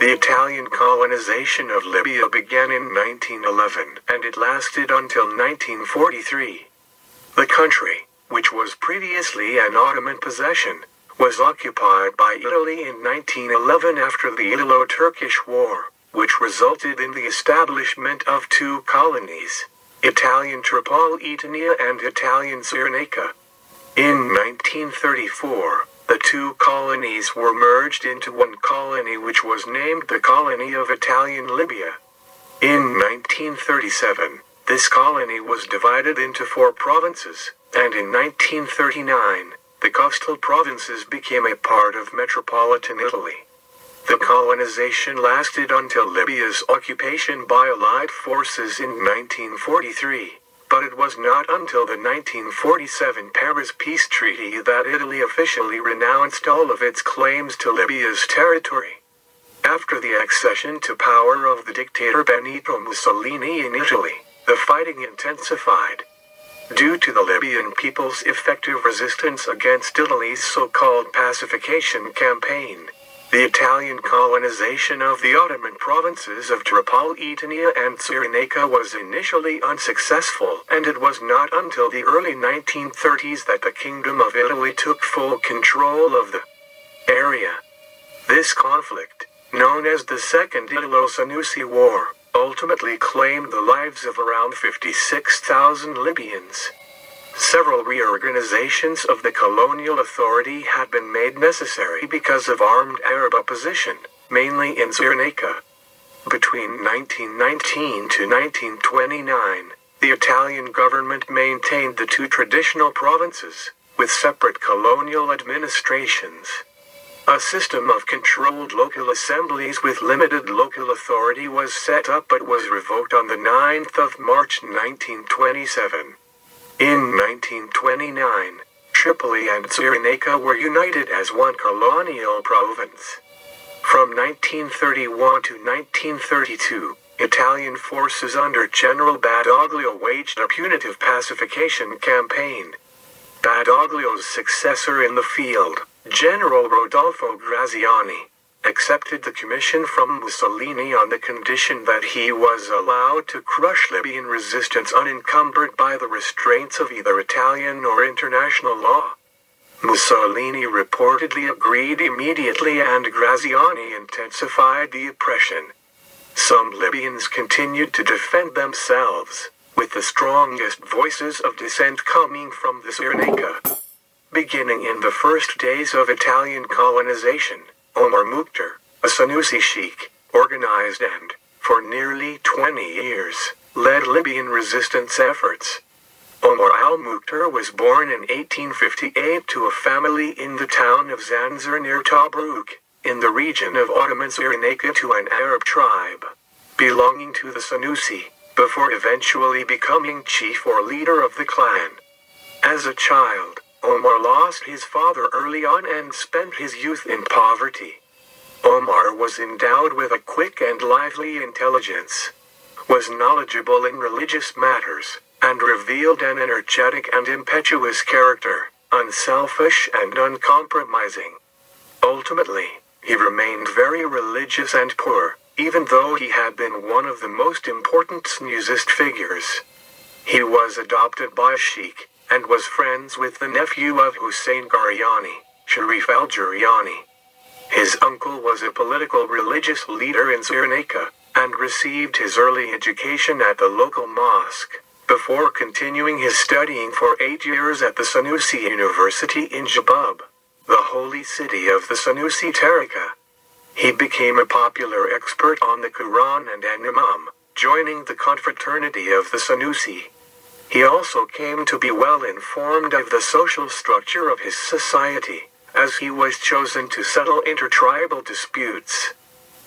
The Italian colonization of Libya began in 1911 and it lasted until 1943. The country, which was previously an Ottoman possession, was occupied by Italy in 1911 after the Italo-Turkish War, which resulted in the establishment of two colonies, Italian Tripolitania and Italian Cyrenaica. In 1934, the two colonies were merged into one colony which was named the Colony of Italian Libya. In 1937, this colony was divided into four provinces, and in 1939, the coastal provinces became a part of metropolitan Italy. The colonization lasted until Libya's occupation by Allied forces in 1943, but it was not until the 1947 Paris Peace Treaty that Italy officially renounced all of its claims to Libya's territory. After the accession to power of the dictator Benito Mussolini in Italy, the fighting intensified. Due to the Libyan people's effective resistance against Italy's so-called pacification campaign, the Italian colonization of the Ottoman provinces of Tripolitania and Cyrenaica was initially unsuccessful, and it was not until the early 1930s that the Kingdom of Italy took full control of the area. This conflict, known as the Second Italo-Senussi War, ultimately claimed the lives of around 56,000 Libyans. Several reorganizations of the colonial authority had been made necessary because of armed Arab opposition, mainly in Cyrenaica. Between 1919 to 1929, the Italian government maintained the two traditional provinces, with separate colonial administrations. A system of controlled local assemblies with limited local authority was set up but was revoked on the 9th of March 1927. In 1929, Tripoli and Cyrenaica were united as one colonial province. From 1931 to 1932, Italian forces under General Badoglio waged a punitive pacification campaign. Badoglio's successor in the field, General Rodolfo Graziani, accepted the commission from Mussolini on the condition that he was allowed to crush Libyan resistance unencumbered by the restraints of either Italian or international law. Mussolini reportedly agreed immediately and Graziani intensified the oppression. Some Libyans continued to defend themselves, with the strongest voices of dissent coming from the Cyrenaica. Beginning in the first days of Italian colonization, Omar Mukhtar, a Senussi sheikh, organized and, for nearly 20 years, led Libyan resistance efforts. Omar al-Mukhtar was born in 1858 to a family in the town of Zanzar near Tobruk, in the region of Ottoman Cyrenaica to an Arab tribe, belonging to the Senussi, before eventually becoming chief or leader of the clan. As a child, Omar lost his father early on and spent his youth in poverty. Omar was endowed with a quick and lively intelligence, was knowledgeable in religious matters, and revealed an energetic and impetuous character, unselfish and uncompromising. Ultimately, he remained very religious and poor, even though he had been one of the most important Senusist figures. He was adopted by a sheikh, and was friends with the nephew of Hussein Gariani, Sharif al-Juriani. His uncle was a political religious leader in Cyrenaica, and received his early education at the local mosque, before continuing his studying for eight years at the Senussi University in Jaghbub, the holy city of the Senussi Tariqa. He became a popular expert on the Quran and an imam, joining the confraternity of the Senussi. He also came to be well informed of the social structure of his society, as he was chosen to settle intertribal disputes.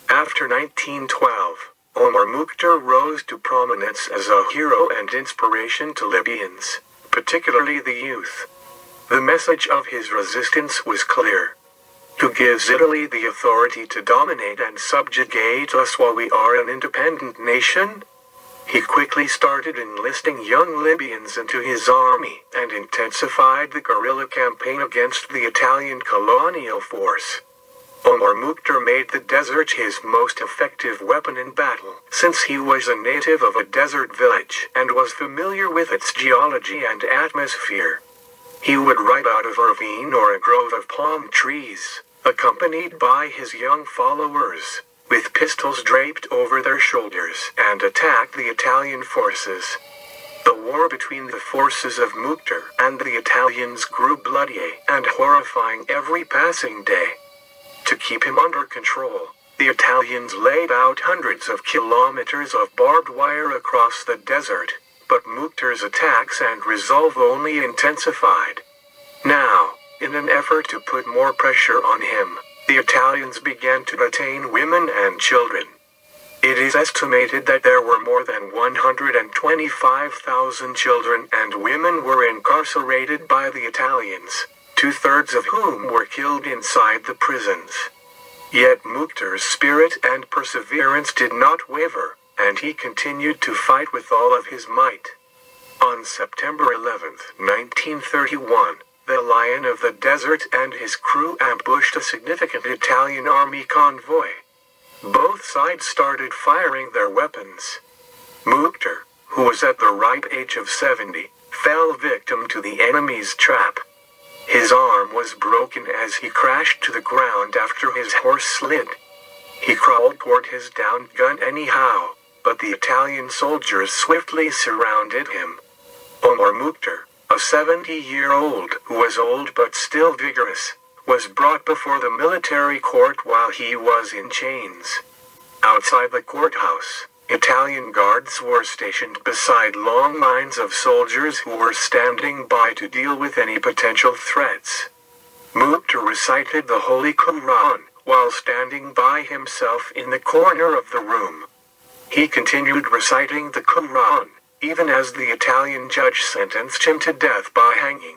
After 1912, Omar Mukhtar rose to prominence as a hero and inspiration to Libyans, particularly the youth. The message of his resistance was clear. Who gives Italy the authority to dominate and subjugate us while we are an independent nation? He quickly started enlisting young Libyans into his army and intensified the guerrilla campaign against the Italian colonial force. Omar Mukhtar made the desert his most effective weapon in battle, since he was a native of a desert village and was familiar with its geology and atmosphere. He would ride out of a ravine or a grove of palm trees, accompanied by his young followers, with pistols draped over their shoulders, and attack the Italian forces. The war between the forces of Mukhtar and the Italians grew bloody and horrifying every passing day. To keep him under control, the Italians laid out hundreds of kilometers of barbed wire across the desert, but Mukhtar's attacks and resolve only intensified. Now, in an effort to put more pressure on him, the Italians began to detain women and children. It is estimated that there were more than 125,000 children and women were incarcerated by the Italians two-thirds of whom were killed inside the prisons. Yet Mukhtar's spirit and perseverance did not waver, and he continued to fight with all of his might. On September 11, 1931, the Lion of the Desert and his crew ambushed a significant Italian army convoy. Both sides started firing their weapons. Mukhtar, who was at the ripe age of 70, fell victim to the enemy's trap. His arm was broken as he crashed to the ground after his horse slid. He crawled toward his downed gun anyhow, but the Italian soldiers swiftly surrounded him. Omar Mukhtar, a 70-year-old who was old but still vigorous, was brought before the military court while he was in chains. Outside the courthouse, Italian guards were stationed beside long lines of soldiers who were standing by to deal with any potential threats. Mukhtar recited the Holy Quran while standing by himself in the corner of the room. He continued reciting the Quran, even as the Italian judge sentenced him to death by hanging.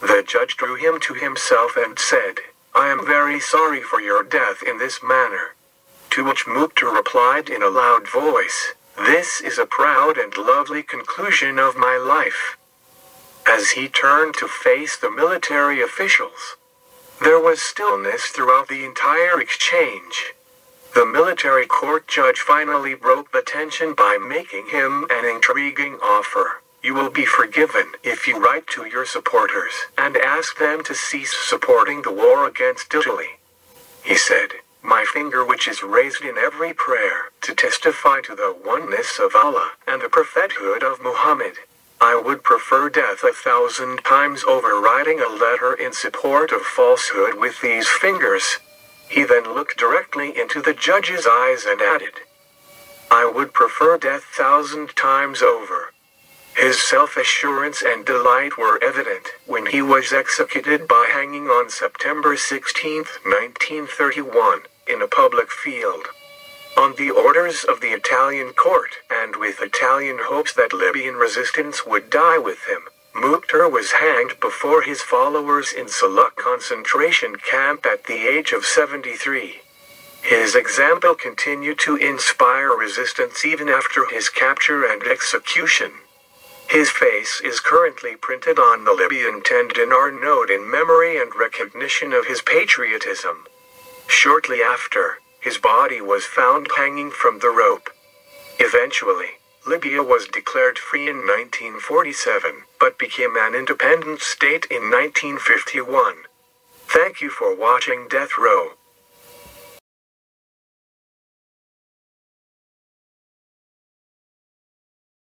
The judge drew him to himself and said, I am very sorry for your death in this manner. To which Mukhtar replied in a loud voice, This is a proud and lovely conclusion of my life. As he turned to face the military officials, there was stillness throughout the entire exchange. The military court judge finally broke the tension by making him an intriguing offer. You will be forgiven if you write to your supporters and ask them to cease supporting the war against Italy. He said, my finger which is raised in every prayer, to testify to the oneness of Allah and the prophethood of Muhammad. I would prefer death a thousand times over writing a letter in support of falsehood with these fingers. He then looked directly into the judge's eyes and added, I would prefer death thousand times over. His self-assurance and delight were evident when he was executed by hanging on September 16, 1931 in a public field. On the orders of the Italian court, and with Italian hopes that Libyan resistance would die with him, Mukhtar was hanged before his followers in Saluk concentration camp at the age of 73. His example continued to inspire resistance even after his capture and execution. His face is currently printed on the Libyan 10 dinar note in memory and recognition of his patriotism. Shortly after, his body was found hanging from the rope. Eventually, Libya was declared free in 1947, but became an independent state in 1951. Thank you for watching Death Row.